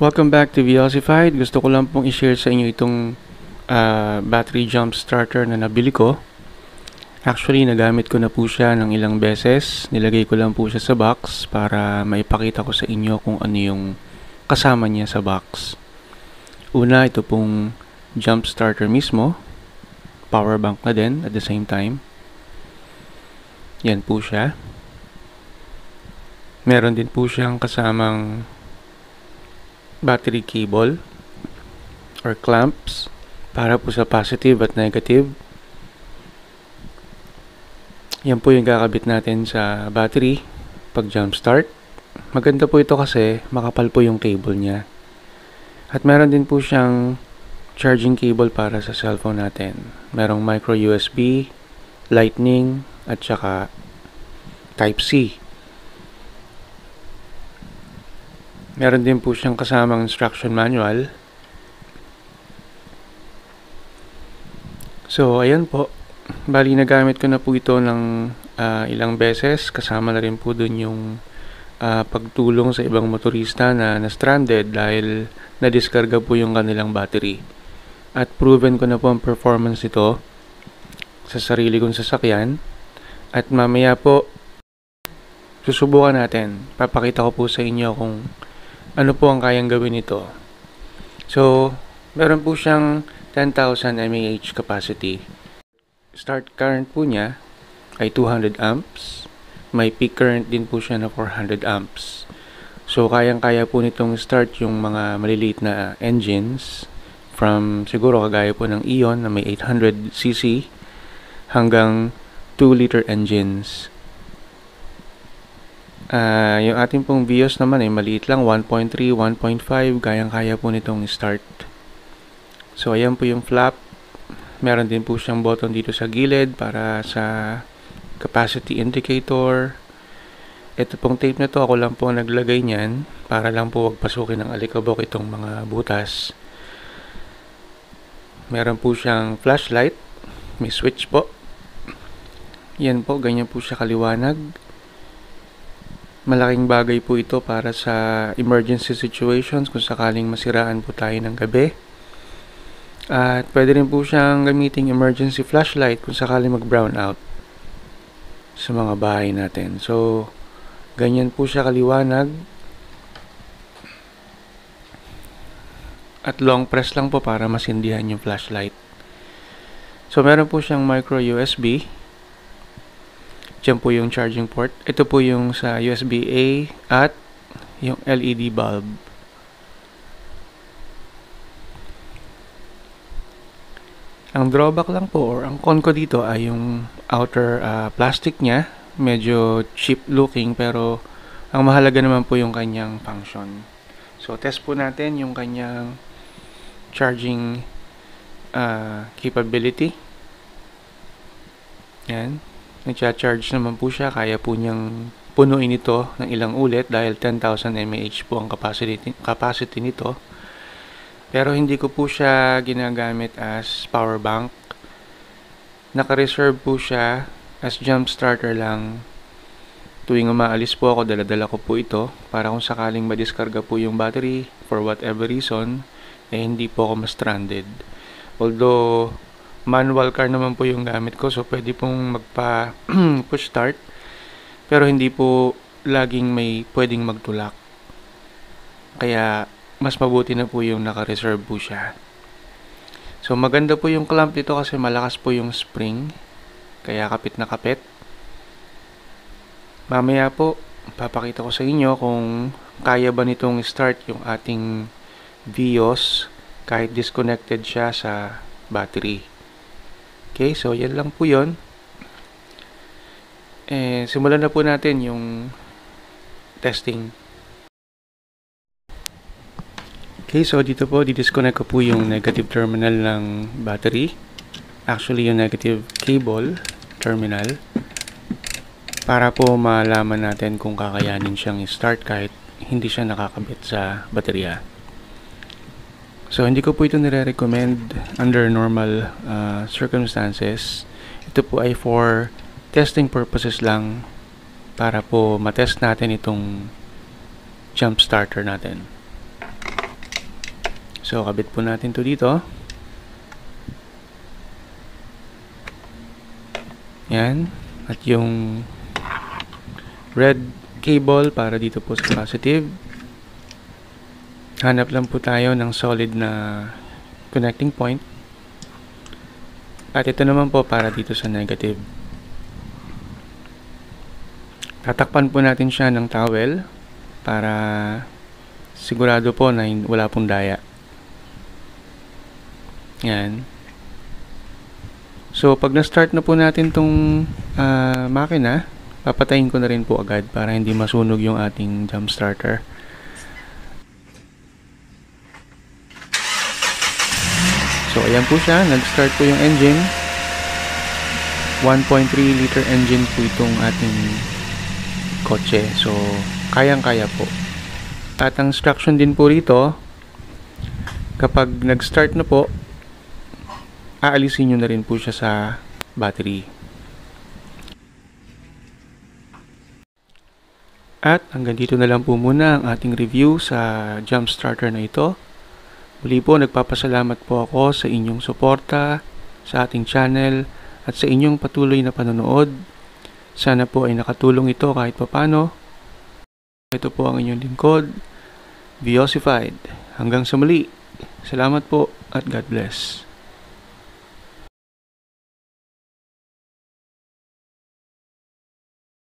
Welcome back to VLCified. Gusto ko lang pong i-share sa inyo itong uh, battery jump starter na nabili ko. Actually, nagamit ko na po siya ng ilang beses. Nilagay ko lang po siya sa box para maipakita ko sa inyo kung ano yung kasama niya sa box. Una, ito pong jump starter mismo. Power bank na din at the same time. Yan po siya. Meron din po siyang kasamang battery cable or clamps para po sa positive at negative. Yan po yung kakabit natin sa battery pag jump start. Maganda po ito kasi makapal po yung cable niya. At meron din po siyang charging cable para sa cellphone natin. Merong micro USB, lightning, at saka Type-C. Meron din po siyang kasamang instruction manual. So, ayan po. Bali, nagamit ko na po ito ng uh, ilang beses. Kasama na rin po dun yung uh, pagtulong sa ibang motorista na na-stranded dahil na-discarga po yung kanilang battery. At proven ko na po ang performance nito sa sarili kong sasakyan. At mamaya po, susubukan natin. Papakita ko po sa inyo kung ano po ang kayang gawin nito. So, meron po siyang 10,000 mAh capacity. Start current po niya ay 200 amps. May peak current din po siya na 400 amps. So, kayang-kaya po nitong start yung mga maliliit na engines from siguro kagaya po ng Eon na may 800cc hanggang 2 liter engines Uh, yung ating pong Vios naman ay eh, maliit lang, 1.3, 1.5, kayang-kaya po nitong start. So, ayan po yung flap. Meron din po siyang button dito sa gilid para sa capacity indicator. Ito pong tape na to, ako lang po naglagay niyan para lang po wag pasukin ng alikabok itong mga butas. Meron po siyang flashlight. May switch po. Yan po, ganyan po siya kaliwanag. Malaking bagay po ito para sa emergency situations kung sakaling masiraan po tayo ng gabi. At pwede rin po siyang gamiting emergency flashlight kung sakaling mag-brown out sa mga bahay natin. So, ganyan po siya kaliwanag. At long press lang po para masindihan yung flashlight. So, meron po siyang micro USB Diyan po yung charging port. Ito po yung sa USB-A at yung LED bulb. Ang drawback lang po or ang con ko dito ay yung outer uh, plastic niya. Medyo cheap looking pero ang mahalaga naman po yung kanyang function. So test po natin yung kanyang charging uh, capability. Yan. Nagcha-charge naman po siya, kaya po niyang punuin ito ng ilang ulit dahil 10,000 mAh po ang capacity, capacity nito. Pero hindi ko po siya ginagamit as power bank. Naka-reserve po siya as jump starter lang. Tuwing umaalis po ako, daladala ko po ito para kung sakaling madiskarga po yung battery for whatever reason, eh hindi po ako ma-stranded. Although, manual car naman po yung gamit ko so pwede pong magpa push start. Pero hindi po laging may pwedeng magtulak. Kaya mas mabuti na po yung naka-reserve po siya. So maganda po yung clamp dito kasi malakas po yung spring. Kaya kapit na kapit. Mamaya po papakita ko sa inyo kung kaya ba nitong start yung ating Vios kahit disconnected siya sa battery Okay, so yan lang po yon. Eh, simulan na po natin yung testing. Okay, so dito po, di-disconnect ko po yung negative terminal ng battery. Actually, yung negative cable terminal. Para po malaman natin kung kakayanin siyang i-start kahit hindi siya nakakabit sa baterya. So, hindi ko po ito nire-recommend under normal uh, circumstances. Ito po ay for testing purposes lang para po matest natin itong jump starter natin. So, kabit po natin to dito. Yan. At yung red cable para dito po sa positive. Hanap lang po tayo ng solid na connecting point. At ito naman po para dito sa negative. Tatakpan po natin siya ng towel para sigurado po na wala pong daya. Yan. So, pag na-start na po natin tong uh, makina, papatayin ko na rin po agad para hindi masunog yung ating jump starter. So, ayan po siya. Nag-start po yung engine. 1.3 liter engine po itong ating kotse. So, kayang-kaya po. At ang instruction din po rito, kapag nag-start na po, aalisin nyo na rin po siya sa battery. At hanggang dito na lang po muna ang ating review sa jump starter na ito. Muli po nagpapasalamat po ako sa inyong suporta sa ating channel at sa inyong patuloy na panonood. Sana po ay nakatulong ito kahit papano. Ito po ang inyong lingkod, Viosified. Hanggang sa muli. Salamat po at God bless.